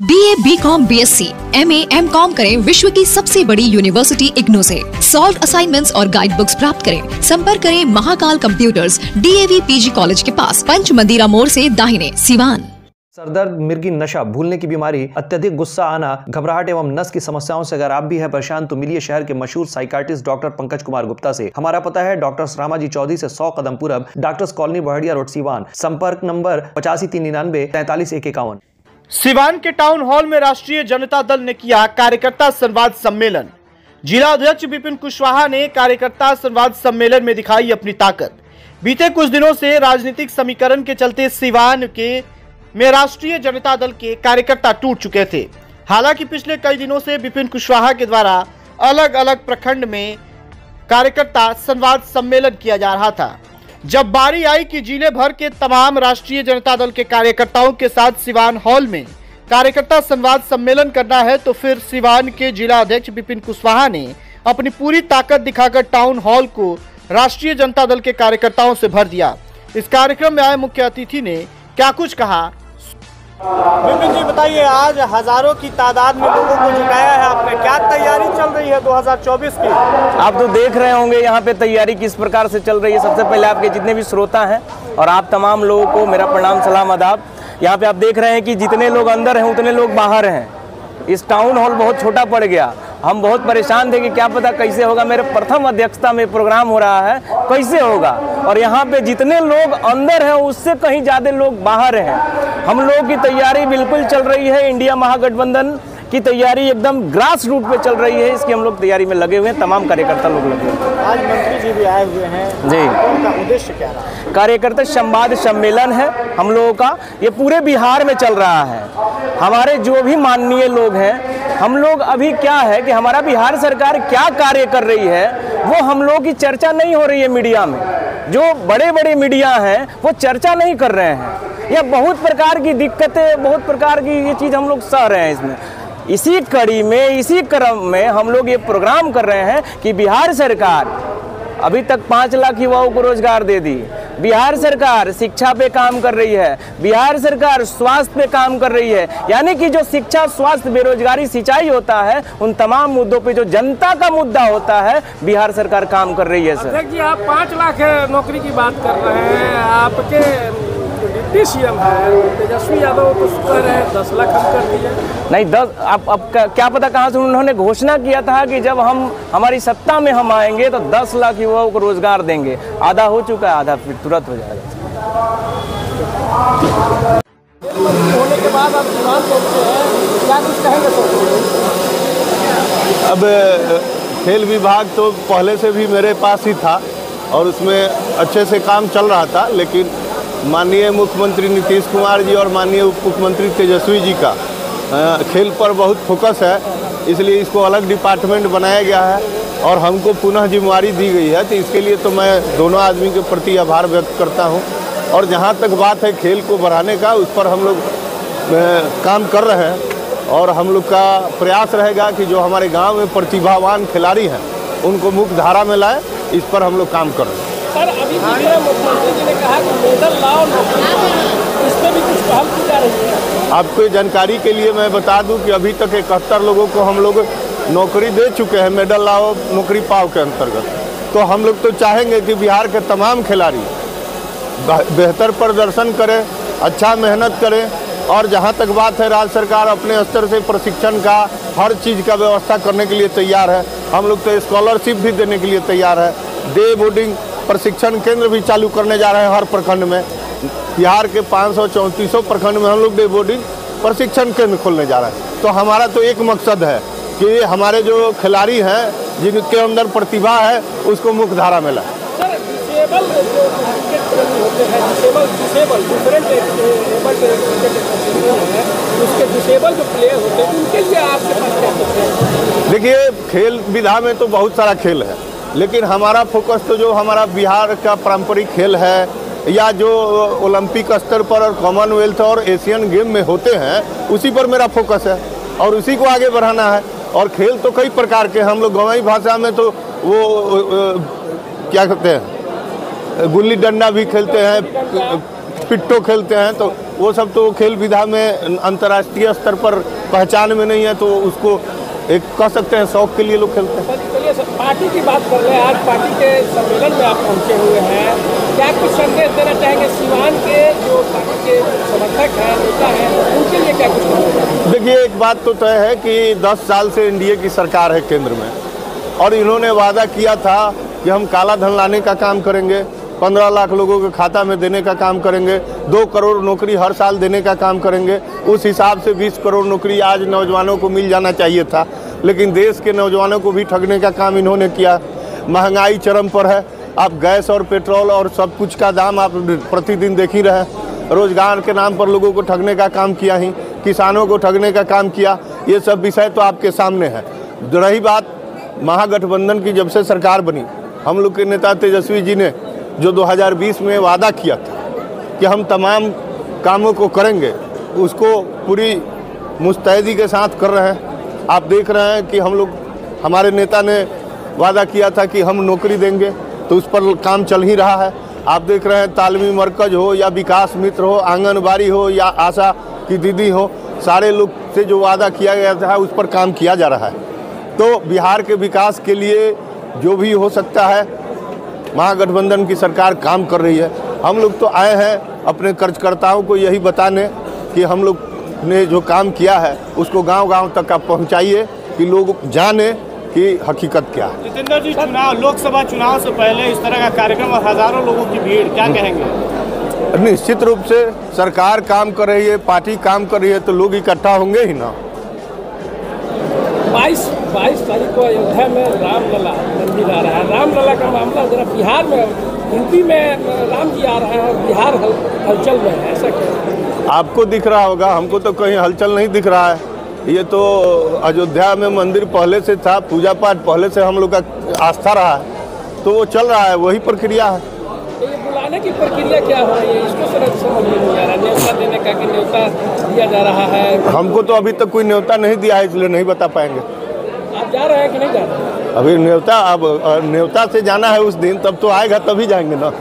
B A B Com B S C M A M Com करें विश्व की सबसे बड़ी यूनिवर्सिटी इग्नो से। सॉल्व असाइनमेंट्स और गाइड बुक्स प्राप्त करें। संपर्क करें Mahakal computers DAV PG college के पास। पंच मंदिरा मोड़ से दाहिने, सिवान। सरदर्द, मिर्गी, नशा, भूलने की बीमारी, अत्यधिक गुस्सा आना, घबराहट एवं नस की समस्याओं से अगर आप भी हैं परेशान तो मिलिए शहर के मशहूर साइकाट्रिस्ट डॉक्टर पंकज कुमार गुप्ता से। हमारा पता है डॉक्टर रामाजी चौधरी से 100 कदम पूरब, doctors colony Baharia road, Siwan. संपर्क नंबर पचासी तीन निन्यानवे, तैतालीस एक इक्यावन। सिवान के टाउन हॉल में राष्ट्रीय जनता दल ने किया कार्यकर्ता संवाद सम्मेलन। जिला अध्यक्ष विपिन कुशवाहा ने कार्यकर्ता संवाद सम्मेलन में दिखाई अपनी ताकत। बीते कुछ दिनों से राजनीतिक समीकरण के चलते सिवान के में राष्ट्रीय जनता दल के कार्यकर्ता टूट चुके थे। हालाँकि पिछले कई दिनों से विपिन कुशवाहा के द्वारा अलग अलग प्रखंड में कार्यकर्ता संवाद सम्मेलन किया जा रहा था। जब बारी आई कि ज़िले भर के तमाम राष्ट्रीय जनता दल के कार्यकर्ताओं के साथ सिवान हॉल में कार्यकर्ता संवाद सम्मेलन करना है तो फिर सिवान के जिला अध्यक्ष विपिन कुशवाहा ने अपनी पूरी ताकत दिखाकर टाउन हॉल को राष्ट्रीय जनता दल के कार्यकर्ताओं से भर दिया। इस कार्यक्रम में आए मुख्य अतिथि ने क्या कुछ कहा विपिन जी बताइए, आज हज़ारों की तादाद में लोगों को जुटाया है आपने। क्या तैयारी चल रही है 2024 की? आप तो देख रहे होंगे यहाँ पे तैयारी किस प्रकार से चल रही है। सबसे पहले आपके जितने भी श्रोता हैं और आप तमाम लोगों को मेरा प्रणाम, सलाम, आदाब। यहाँ पे आप देख रहे हैं कि जितने लोग अंदर हैं, उतने लोग बाहर हैं। इस टाउन हॉल बहुत छोटा पड़ गया। हम बहुत परेशान थे कि क्या पता कैसे होगा। मेरे प्रथम अध्यक्षता में प्रोग्राम हो रहा है, कैसे होगा? और यहाँ पे जितने लोग अंदर हैं, उससे कहीं ज़्यादा लोग बाहर हैं। हम लोगों की तैयारी बिल्कुल चल रही है। इंडिया महागठबंधन की तैयारी एकदम ग्रास रूट पे चल रही है। इसकी हम लोग तैयारी में लगे हुए हैं। तमाम कार्यकर्ता लोग लगे हुए हैं। आज मंत्री जी भी आए हुए हैं। जी। उनका उद्देश्य क्या रहा? कार्यकर्ता संवाद सम्मेलन है हम लोगों का। ये पूरे बिहार में चल रहा है। हमारे जो भी माननीय लोग हैं हम लोग अभी क्या है कि हमारा बिहार सरकार क्या कार्य कर रही है वो हम लोगों की चर्चा नहीं हो रही है मीडिया में। जो बड़े बड़े मीडिया हैं वो चर्चा नहीं कर रहे हैं। या बहुत प्रकार की दिक्कतें बहुत प्रकार की ये चीज़ हम लोग सह रहे हैं इसमें। इसी कड़ी में, इसी क्रम में हम लोग ये प्रोग्राम कर रहे हैं कि बिहार सरकार अभी तक पाँच लाख युवाओं को रोज़गार दे दी। बिहार सरकार शिक्षा पे काम कर रही है। बिहार सरकार स्वास्थ्य पे काम कर रही है। यानी कि जो शिक्षा, स्वास्थ्य, बेरोजगारी, सिंचाई होता है, उन तमाम मुद्दों पे जो जनता का मुद्दा होता है, बिहार सरकार काम कर रही है, सर। जी, आप पाँच लाख नौकरी की बात कर रहे हैं। आपके डिप्टी सीएम है तेजस्वी यादव तो कह रहे हैं दस लाख हम कर दिए। नहीं दस अब अब क्या- पता कहाँ से उन्होंने घोषणा किया था कि जब हम हमारी सत्ता में हम आएँगे तो दस लाख युवाओं को रोज़गार देंगे। आधा हो चुका है आधा फिर तुरंत हो जाएगा। होने के बाद आप चुनाव हैं क्या कुछ कहेंगे तो अब खेल विभाग तो पहले से भी मेरे पास ही था और उसमें अच्छे से काम चल रहा था लेकिन माननीय मुख्यमंत्री नीतीश कुमार जी और माननीय उप मुख्यमंत्री तेजस्वी जी का। खेल पर बहुत फोकस है, इसलिए इसको अलग डिपार्टमेंट बनाया गया है और हमको पुनः जिम्मेवारी दी गई है तो इसके लिए तो मैं दोनों आदमी के प्रति आभार व्यक्त करता हूँ। और जहाँ तक बात है खेल को बढ़ाने का, उस पर हम लोग काम कर रहे हैं और हम लोग का प्रयास रहेगा कि जो हमारे गाँव में प्रतिभावान खिलाड़ी हैं, उनको मुख्य धारा में लाए, इस पर हम लोग काम कर रहे हैं। सर अभी मुख्यमंत्री जी ने कहा कि मेडल लाओ इस पर भी कुछ पहल की जा रही है? आपको जानकारी के लिए मैं बता दूँ कि अभी तक इकहत्तर लोगों को हम लोग नौकरी दे चुके हैं, मेडल लाओ, नौकरी पाओ के अंतर्गत। तो हम लोग तो चाहेंगे कि बिहार के तमाम खिलाड़ी बेहतर प्रदर्शन करें अच्छा मेहनत करें, और जहाँ तक बात है, राज्य सरकार अपने स्तर से प्रशिक्षण का हर चीज़ का व्यवस्था करने के लिए तैयार है। हम लोग तो स्कॉलरशिप भी देने के लिए तैयार है। डे बोर्डिंग प्रशिक्षण केंद्र भी चालू करने जा रहे हैं हर प्रखंड में। बिहार के पाँच सौ चौंतीसों प्रखंड में हम लोग डे बोर्डिंग प्रशिक्षण केंद्र खोलने जा रहे हैं। तो हमारा तो एक मकसद है कि हमारे जो खिलाड़ी हैं जिनके अंदर प्रतिभा है उसको मुख्य धारा में लाए। सर डिसेबल जो क्रिकेट प्रेमी होते disable disable different abled cricket association उसके डिसेबल जो प्लेयर होते उनके लिए आपके पास क्या कुछ है? देखिए खेल विधा में तो बहुत सारा खेल है। लेकिन हमारा फोकस तो जो हमारा बिहार का पारंपरिक खेल है, या जो ओलंपिक स्तर पर और कॉमनवेल्थ और एशियन गेम में होते हैं, उसी पर मेरा फोकस है और उसी को आगे बढ़ाना है। और खेल तो कई प्रकार के हम लोग गवाई भाषा में तो वो, क्या कहते हैं, गुल्ली डंडा भी खेलते हैं, पिट्टो खेलते हैं तो वो सब तो खेल विधा में अंतर्राष्ट्रीय स्तर पर पहचान में नहीं है तो उसको एक कह सकते हैं, शौक के लिए लोग खेलते हैं। पार्टी की बात कर रहे हैं, आज पार्टी के सम्मेलन में आप पहुँचे हुए हैं। क्या कुछ संदेश देना चाहेंगे? सीवान के जो पार्टी के समर्थक हैं, नेता हैं, उनके लिए क्या कुछ देखिए, एक बात तो तय है कि 10 साल से एनडीए की सरकार है केंद्र में। और इन्होंने वादा किया था कि हम काला धन लाने का काम करेंगे, पंद्रह लाख लोगों के खाता में देने का काम करेंगे, दो करोड़ नौकरी हर साल देने का काम करेंगे। उस हिसाब से बीस करोड़ नौकरी आज नौजवानों को मिल जाना चाहिए था। लेकिन देश के नौजवानों को भी ठगने का काम इन्होंने किया। महँगाई चरम पर है। आप गैस और पेट्रोल और सब कुछ का दाम आप प्रतिदिन देख ही रहे रोज़गार के नाम पर लोगों को ठगने का काम किया ही, किसानों को ठगने का काम किया। ये सब विषय तो आपके सामने है। रही बात महागठबंधन की जब से सरकार बनी, हम लोग के नेता तेजस्वी जी ने जो 2020 में वादा किया था कि हम तमाम कामों को करेंगे, उसको पूरी मुस्तैदी के साथ कर रहे हैं। आप देख रहे हैं कि हम लोग, हमारे नेता ने वादा किया था कि हम नौकरी देंगे तो उस पर काम चल ही रहा है। आप देख रहे हैं तालमी मरकज हो या विकास मित्र हो, आंगनबाड़ी हो या आशा की दीदी हो, सारे लोग से जो वादा किया गया था, उस पर काम किया जा रहा है। तो बिहार के विकास के लिए जो भी हो सकता है, महागठबंधन की सरकार काम कर रही है। हम लोग तो आए हैं अपने कर्जकर्ताओं को यही बताने कि हम लोग ने जो काम किया है उसको गांव-गांव तक आप पहुंचाइए कि लोग जाने कि हकीकत क्या है। जितेंद्र जी चुनाव लोकसभा चुनाव से पहले इस तरह का कार्यक्रम और हज़ारों लोगों की भीड़ क्या कहेंगे? निश्चित रूप से सरकार काम कर रही है पार्टी काम कर रही है तो लोग इकट्ठा होंगे ही ना। बाईस बाईस तारीख को अयोध्या में रामलला मंदिर आ रहा है। रामलला का मामला जरा बिहार में यूपी में राम जी आ रहे हैं और बिहार हलचल में है ऐसा क्या? आपको दिख रहा होगा हमको तो कहीं हलचल नहीं दिख रहा है। ये तो अयोध्या में मंदिर पहले से था पूजा पाठ पहले से हम लोग का आस्था रहा है। तो वो चल रहा है वही प्रक्रिया है। तो ये बुलाने की प्रक्रिया क्या हो रही है? इसको समझ में नहीं आ रहा। न्योता देने का कि न्योता दिया जा रहा है? हमको तो अभी तक कोई न्योता नहीं दिया है इसलिए नहीं बता पाएँगे। आप जा रहे हैं कि नहीं जा रहे अभी न्योता अब न्योता से जाना है उस दिन तब तो आएगा तभी जाएँगे ना।